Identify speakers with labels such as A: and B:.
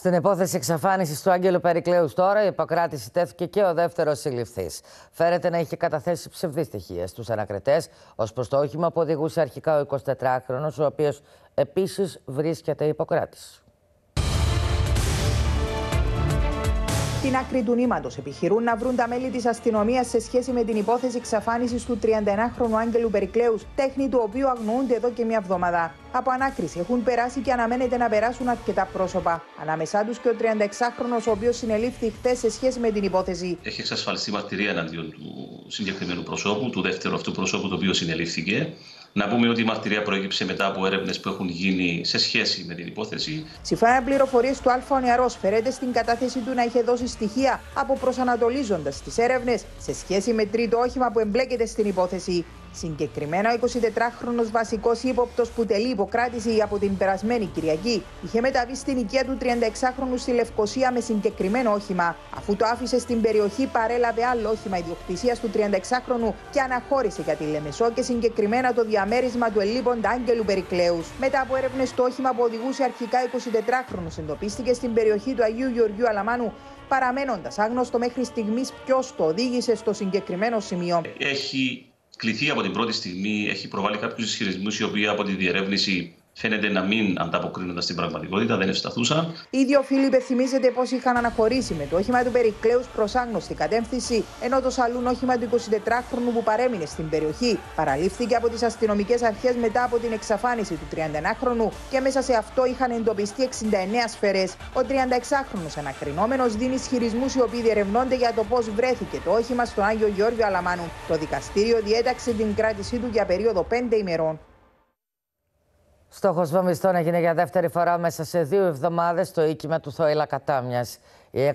A: Στην υπόθεση εξαφάνισης του Άγγελου Περικλέους τώρα, η υποκράτηση τέθηκε και ο δεύτερος συλληφθής. Φέρεται να είχε καταθέσει ψευδείς στοιχεία στους ανακριτές ως προς το όχημα που οδηγούσε αρχικά ο 24χρονο, ο οποίος επίσης βρίσκεται υποκράτηση.
B: Την άκρη του νήματος επιχειρούν να βρουν τα μέλη της αστυνομίας σε σχέση με την υπόθεση εξαφάνισης του 31χρονου Άγγελου Περικλέους, τέχνη του οποίου αγνοούνται εδώ και μια εβδομάδα. Από ανάκριση έχουν περάσει και αναμένεται να περάσουν αρκετά πρόσωπα. Ανάμεσά τους και ο 36χρονο, ο οποίος συνελήφθη χθες σε σχέση με την υπόθεση.
C: Έχει εξασφαλιστεί μαρτυρία εναντίον του συγκεκριμένου προσώπου, του δεύτερου αυτού προσώπου, το οποίο συνελήφθηκε. Να πούμε ότι η μαρτυρία προέκυψε μετά από έρευνες που έχουν γίνει σε σχέση με την υπόθεση.
B: Σύμφωνα με πληροφορίες του Α, ο νεαρός φέρεται στην κατάθεση του να είχε δώσει στοιχεία από προσανατολίζοντα τις έρευνες σε σχέση με τρίτο όχημα που εμπλέκεται στην υπόθεση. Συγκεκριμένα, ο 24χρονο βασικός ύποπτος που τελεί υποκράτηση από την περασμένη Κυριακή είχε μεταβεί στην οικία του 36χρονου στη Λευκοσία με συγκεκριμένο όχημα. Αφού το άφησε στην περιοχή, παρέλαβε άλλο όχημα ιδιοκτησίας του 36χρονου και αναχώρησε για τη Λεμεσό και συγκεκριμένα το διαμέρισμα του ελίποντα Άγγελου Περικλέους. Μετά από έρευνες, το όχημα που οδηγούσε αρχικά 24χρονο εντοπίστηκε στην περιοχή του Αγίου Γεωργίου Αλαμάνου παραμένοντας άγνωστο μέχρι στιγμής ποιος το οδήγησε στο συγκεκριμένο σημείο.
C: Έχει κληθεί από την πρώτη στιγμή, έχει προβάλει κάποιους ισχυρισμούς οι οποίοι από τη διερεύνηση φαίνεται να μην ανταποκρίνονταν στην πραγματικότητα, δεν ευσταθούσαν.
B: Οι δύο φίλοι υπενθυμίζεται πως είχαν αναχωρήσει με το όχημα του Περικλέους προς άγνωστη κατεύθυνση, ενώ το σαλούν όχημα του 24χρονου που παρέμεινε στην περιοχή παραλήφθηκε από τις αστυνομικές αρχές μετά από την εξαφάνιση του 31χρονου και μέσα σε αυτό είχαν εντοπιστεί 69 σφαίρε. Ο 36χρονο ανακρινόμενος δίνει ισχυρισμούς οι οποίοι διερευνώνται για το πώς βρέθηκε το όχημα στο Άγιο Γιώργιο Αλαμάνου. Το δικαστήριο διέταξε την κράτησή του για περίοδο 5 ημερών.
A: Στόχος βομβιστών έγινε για δεύτερη φορά μέσα σε δύο εβδομάδες στο οίκημα του Θόηλα Κατάμιας. Η